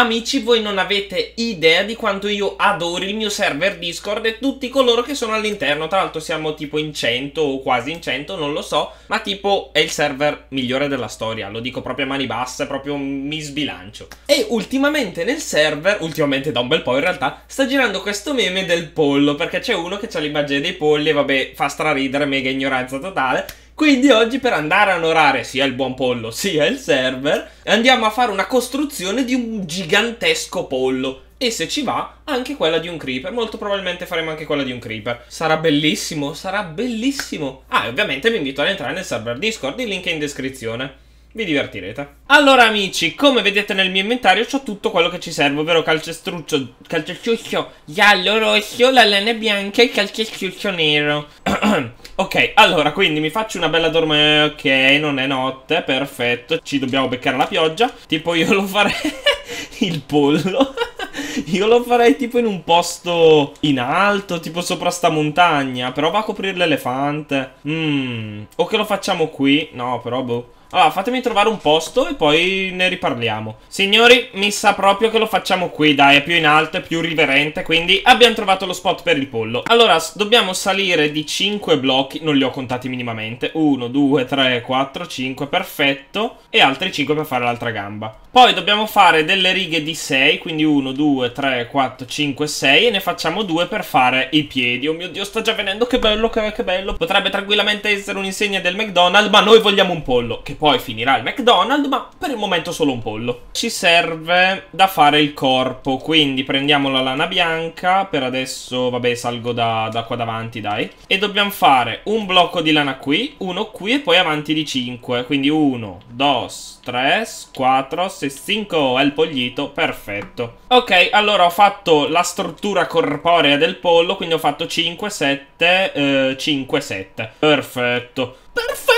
Amici, voi non avete idea di quanto io adoro il mio server Discord e tutti coloro che sono all'interno. Tra l'altro siamo tipo in 100 o quasi in 100, non lo so, ma tipo è il server migliore della storia. Lo dico proprio a mani basse, proprio mi sbilancio. E ultimamente nel server, ultimamente da un bel po' in realtà, sta girando questo meme del pollo, perché c'è uno che ha l'immagine dei polli e vabbè, fa straridere, mega ignoranza totale. Quindi oggi per andare a onorare sia il buon pollo sia il server, andiamo a fare una costruzione di un gigantesco pollo. E se ci va, anche quella di un creeper. Molto probabilmente faremo anche quella di un creeper. Sarà bellissimo, sarà bellissimo. Ah, e ovviamente vi invito ad entrare nel server Discord, il link è in descrizione vi divertirete. Allora amici, come vedete nel mio inventario c'ho tutto quello che ci serve, ovvero calcestruccio, calcestruccio giallo, rosso, la lana bianca e calcestruccio nero. ok, allora, quindi mi faccio una bella dorme, ok, non è notte, perfetto, ci dobbiamo beccare la pioggia. Tipo io lo farei... il pollo... Io lo farei tipo in un posto in alto, tipo sopra sta montagna. Però va a coprire l'elefante. Mmm. O che lo facciamo qui. No, però boh. Allora, fatemi trovare un posto e poi ne riparliamo. Signori, mi sa proprio che lo facciamo qui, dai, è più in alto, è più riverente, quindi abbiamo trovato lo spot per il pollo. Allora, dobbiamo salire di 5 blocchi, non li ho contati minimamente. 1, 2, 3, 4, 5, perfetto. E altri 5 per fare l'altra gamba. Poi dobbiamo fare delle righe di 6, quindi 1, 2, 3, 4, 5, 6 e ne facciamo 2 per fare i piedi. Oh mio Dio, sta già venendo, che bello, che, che bello. Potrebbe tranquillamente essere un'insegna del McDonald's, ma noi vogliamo un pollo, che poi finirà il McDonald's, ma per il momento solo un pollo. Ci serve da fare il corpo, quindi prendiamo la lana bianca, per adesso, vabbè, salgo da, da qua davanti, dai. E dobbiamo fare un blocco di lana qui, uno qui e poi avanti di 5, quindi 1, 2, 3, 4, 6, 5, è il poglito, perfetto. Ok, allora ho fatto la struttura corporea del pollo, quindi ho fatto 5, 7, eh, 5, 7. Perfetto. Perfetto!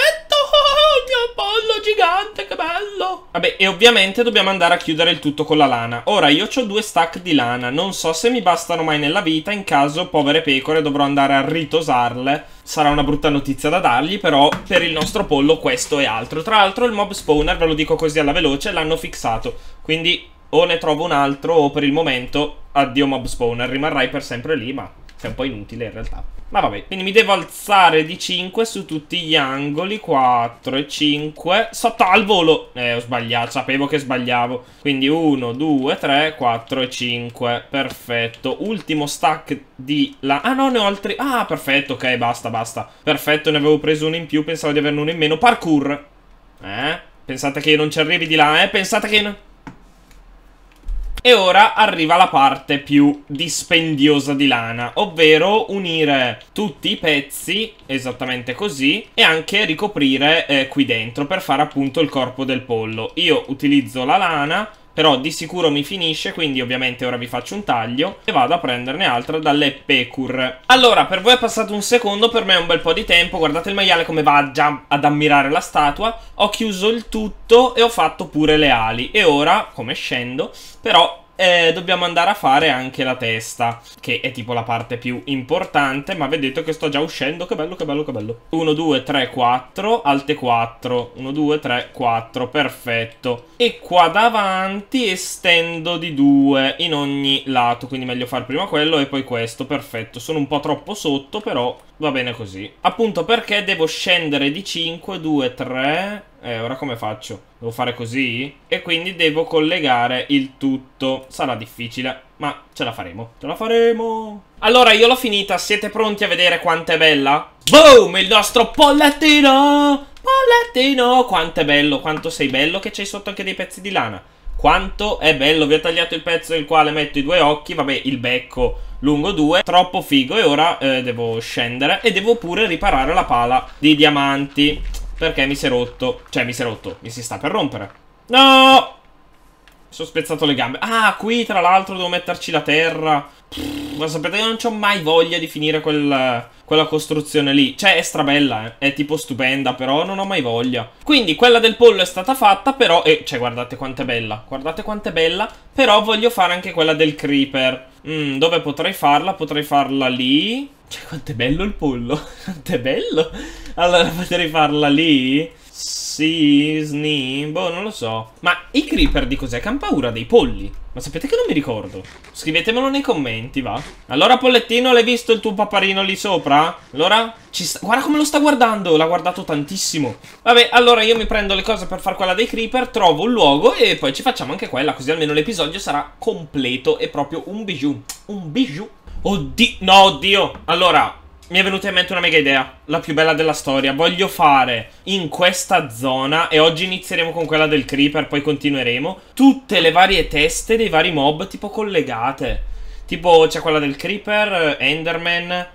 Gigante, che bello! Vabbè, e ovviamente dobbiamo andare a chiudere il tutto con la lana. Ora, io ho due stack di lana, non so se mi bastano mai nella vita, in caso, povere pecore, dovrò andare a ritosarle. Sarà una brutta notizia da dargli, però per il nostro pollo questo è altro. Tra l'altro il mob spawner, ve lo dico così alla veloce, l'hanno fissato. Quindi o ne trovo un altro o per il momento addio mob spawner, rimarrai per sempre lì, ma è un po' inutile in realtà. Ma vabbè, quindi mi devo alzare di 5 su tutti gli angoli, 4 e 5. Sotto al volo! Eh, ho sbagliato, sapevo che sbagliavo. Quindi 1, 2, 3, 4 e 5. Perfetto. Ultimo stack di la... Ah no, ne ho altri... Ah, perfetto, ok, basta, basta. Perfetto, ne avevo preso uno in più, pensavo di averne uno in meno. Parkour! Eh? Pensate che non ci arrivi di là, eh? Pensate che... e ora arriva la parte più dispendiosa di lana, ovvero unire tutti i pezzi, esattamente così, e anche ricoprire eh, qui dentro per fare appunto il corpo del pollo. Io utilizzo la lana, però di sicuro mi finisce, quindi ovviamente ora vi faccio un taglio e vado a prenderne altra dalle Pecur. Allora, per voi è passato un secondo, per me è un bel po' di tempo, guardate il maiale come va già ad ammirare la statua, ho chiuso il tutto e ho fatto pure le ali. E ora, come scendo, però eh, dobbiamo andare a fare anche la testa, che è tipo la parte più importante, ma vedete che sto già uscendo, che bello, che bello, che bello. 1, 2, 3, 4, alte 4, 1, 2, 3, 4, perfetto. E qua davanti estendo di 2 in ogni lato, quindi meglio fare prima quello e poi questo, perfetto. Sono un po' troppo sotto, però Va bene così. Appunto perché devo scendere di 5, 2, 3... Eh, ora come faccio? Devo fare così? E quindi devo collegare il tutto. Sarà difficile, ma ce la faremo. Ce la faremo! Allora, io l'ho finita. Siete pronti a vedere quanto è bella? Boom! Il nostro pollettino! Pollettino! Quanto è bello, quanto sei bello che c'hai sotto anche dei pezzi di lana. Quanto è bello, vi ho tagliato il pezzo nel quale metto i due occhi, vabbè, il becco lungo 2, troppo figo e ora eh, devo scendere e devo pure riparare la pala di diamanti perché mi si è rotto, cioè mi si è rotto, mi si sta per rompere. No! Mi sono spezzato le gambe. Ah, qui tra l'altro devo metterci la terra. Ma sapete che non ho mai voglia di finire quel, quella costruzione lì. Cioè, è strabella, eh. È tipo stupenda, però non ho mai voglia. Quindi, quella del pollo è stata fatta, però... E, cioè, guardate quanto è bella. Guardate quanto è bella. Però voglio fare anche quella del creeper. Mm, dove potrei farla? Potrei farla lì. Cioè, quanto è bello il pollo. quanto è bello. Allora, potrei farla lì. Sisni, boh, non lo so. Ma i creeper di cos'è? Che hanno paura dei polli. Ma sapete che non mi ricordo? Scrivetemelo nei commenti, va. Allora, Pollettino, l'hai visto il tuo paparino lì sopra? Allora, ci sta... guarda come lo sta guardando. L'ha guardato tantissimo. Vabbè, allora io mi prendo le cose per far quella dei creeper, trovo un luogo e poi ci facciamo anche quella. Così almeno l'episodio sarà completo e proprio un bijou. Un bijou. Oddio, no, oddio. Allora, mi è venuta in mente una mega idea, la più bella della storia. Voglio fare in questa zona, e oggi inizieremo con quella del creeper, poi continueremo, tutte le varie teste dei vari mob tipo collegate. Tipo c'è quella del creeper, Enderman,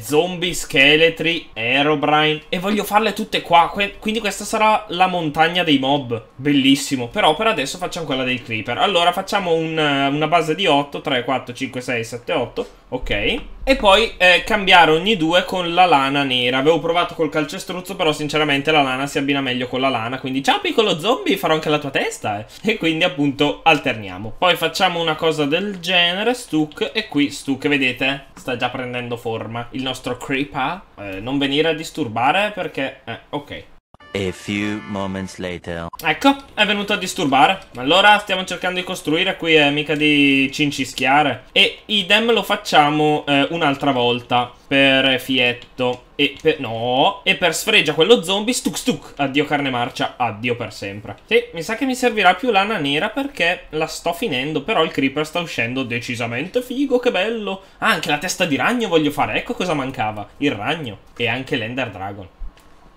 zombie, scheletri, Aerobrine e voglio farle tutte qua, quindi questa sarà la montagna dei mob, bellissimo, però per adesso facciamo quella dei creeper. Allora facciamo un, una base di 8, 3, 4, 5, 6, 7, 8, ok. E poi eh, cambiare ogni due con la lana nera. Avevo provato col calcestruzzo, però sinceramente la lana si abbina meglio con la lana. Quindi ciao piccolo zombie, farò anche la tua testa. Eh. E quindi appunto alterniamo. Poi facciamo una cosa del genere, Stuck. E qui Stuck, vedete, sta già prendendo forma. Il nostro creeper. Eh, non venire a disturbare perché... Eh, ok. A few moments later. Ecco, è venuto a disturbare. Allora stiamo cercando di costruire, qui è mica di cincischiare. E idem lo facciamo eh, un'altra volta per Fietto. E per... no, e per sfregia quello zombie, stuk stuk. Addio carne marcia, addio per sempre. Sì, mi sa che mi servirà più lana nera perché la sto finendo, però il creeper sta uscendo decisamente figo, che bello. Ah, anche la testa di ragno voglio fare, ecco cosa mancava. Il ragno e anche l'Ender Dragon.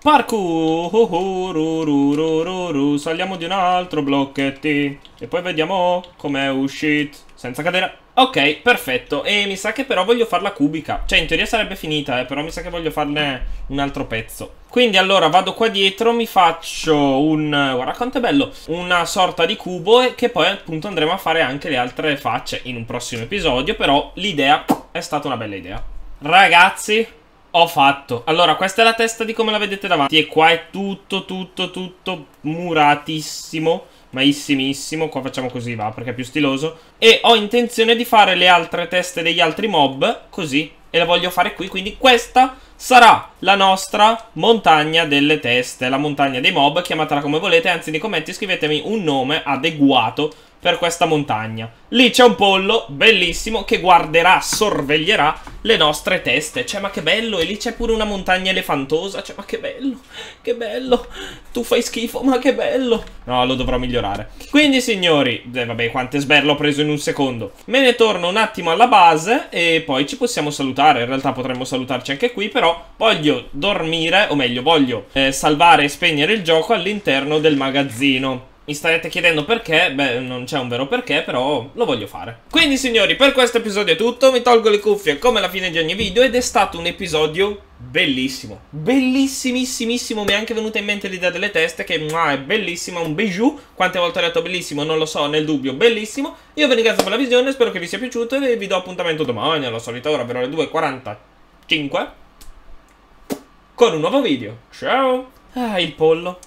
Parkour, saliamo di un altro blocchetti e poi vediamo com'è uscito senza cadere. Ok, perfetto. E mi sa che però voglio farla cubica. Cioè, in teoria sarebbe finita, eh, però mi sa che voglio farne un altro pezzo. Quindi allora vado qua dietro, mi faccio un... guarda quanto è bello! Una sorta di cubo e che poi appunto andremo a fare anche le altre facce in un prossimo episodio, però l'idea è stata una bella idea. Ragazzi, ho fatto. Allora, questa è la testa di come la vedete davanti. E qua è tutto, tutto, tutto muratissimo. Maissimissimo. Qua facciamo così, va, perché è più stiloso. E ho intenzione di fare le altre teste degli altri mob, così. E le voglio fare qui, quindi questa sarà la nostra montagna delle teste. La montagna dei mob, chiamatela come volete. Anzi, nei commenti scrivetemi un nome adeguato per questa montagna. Lì c'è un pollo bellissimo che guarderà, sorveglierà le nostre teste. Cioè, ma che bello! E lì c'è pure una montagna elefantosa. Cioè, ma che bello! Che bello! Tu fai schifo, ma che bello! No, lo dovrò migliorare. Quindi, signori, eh, vabbè, quante sberle ho preso in un secondo. Me ne torno un attimo alla base e poi ci possiamo salutare. In realtà potremmo salutarci anche qui, però voglio dormire, o meglio, voglio eh, salvare e spegnere il gioco all'interno del magazzino. Mi starete chiedendo perché? Beh, non c'è un vero perché, però lo voglio fare. Quindi, signori, per questo episodio è tutto. Mi tolgo le cuffie come alla fine di ogni video ed è stato un episodio bellissimo. Bellissimissimissimo. Mi è anche venuta in mente l'idea delle teste, che ah, è bellissima, un bijou. Quante volte ho detto bellissimo, non lo so, nel dubbio, bellissimo. Io vi ringrazio per la visione, spero che vi sia piaciuto e vi do appuntamento domani, alla solita ora, per le 2.45, con un nuovo video. Ciao! Ah, il pollo.